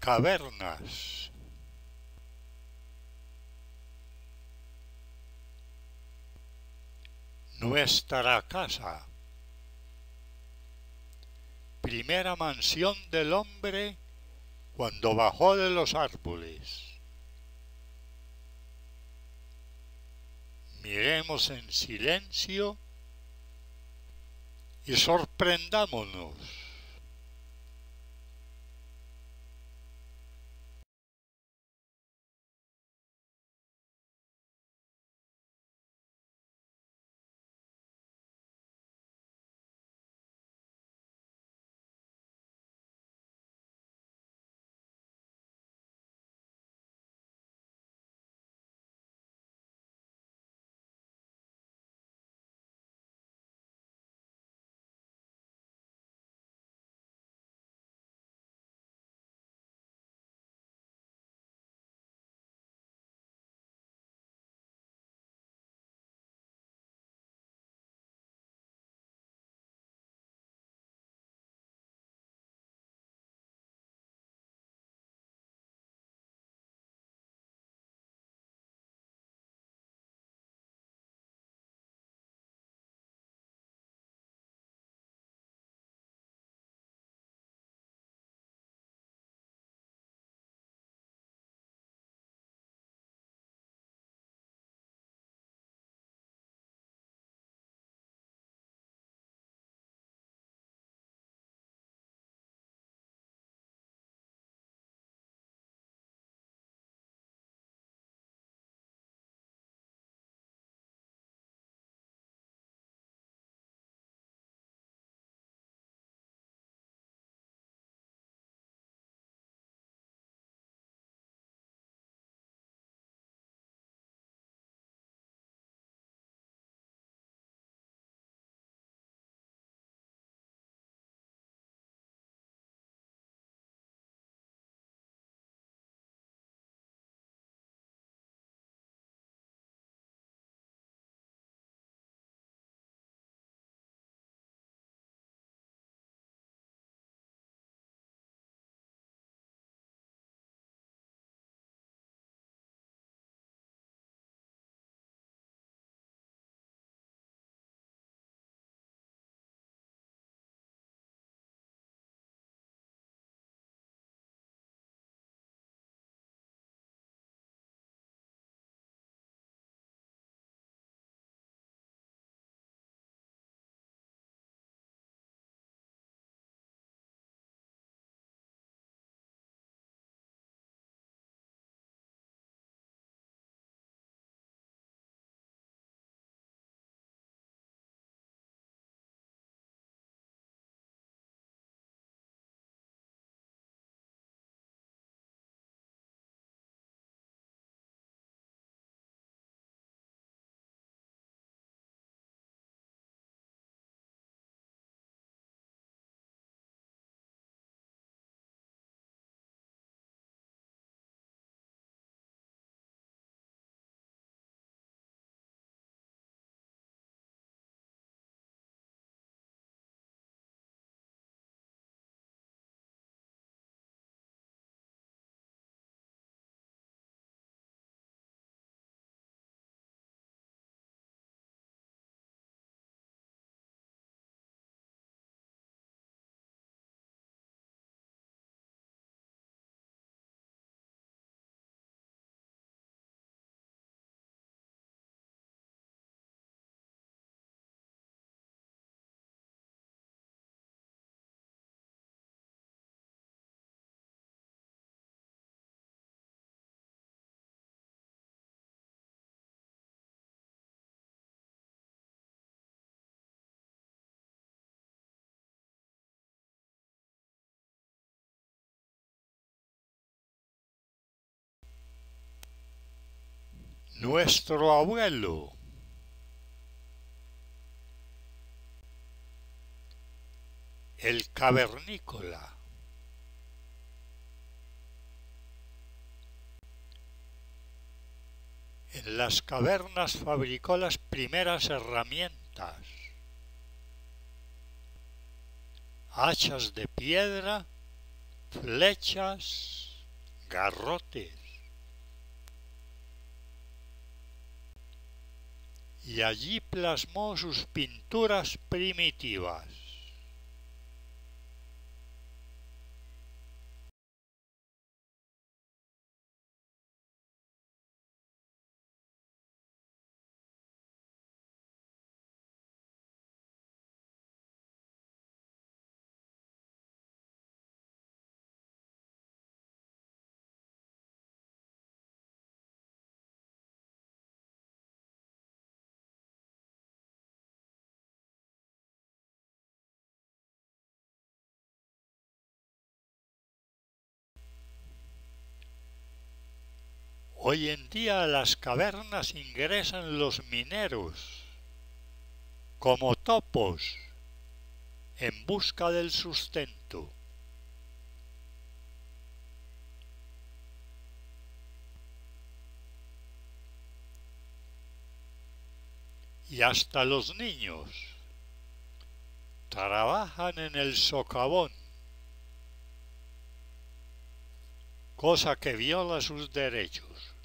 Cavernas. Nuestra casa. Primera mansión del hombre cuando bajó de los árboles. Miremos en silencio y sorprendámonos. Nuestro abuelo. El cavernícola. En las cavernas fabricó las primeras herramientas. Hachas de piedra, flechas, garrotes. Y allí plasmó sus pinturas primitivas. Hoy en día a las cavernas ingresan los mineros como topos en busca del sustento. Y hasta los niños trabajan en el socavón, cosa que viola sus derechos.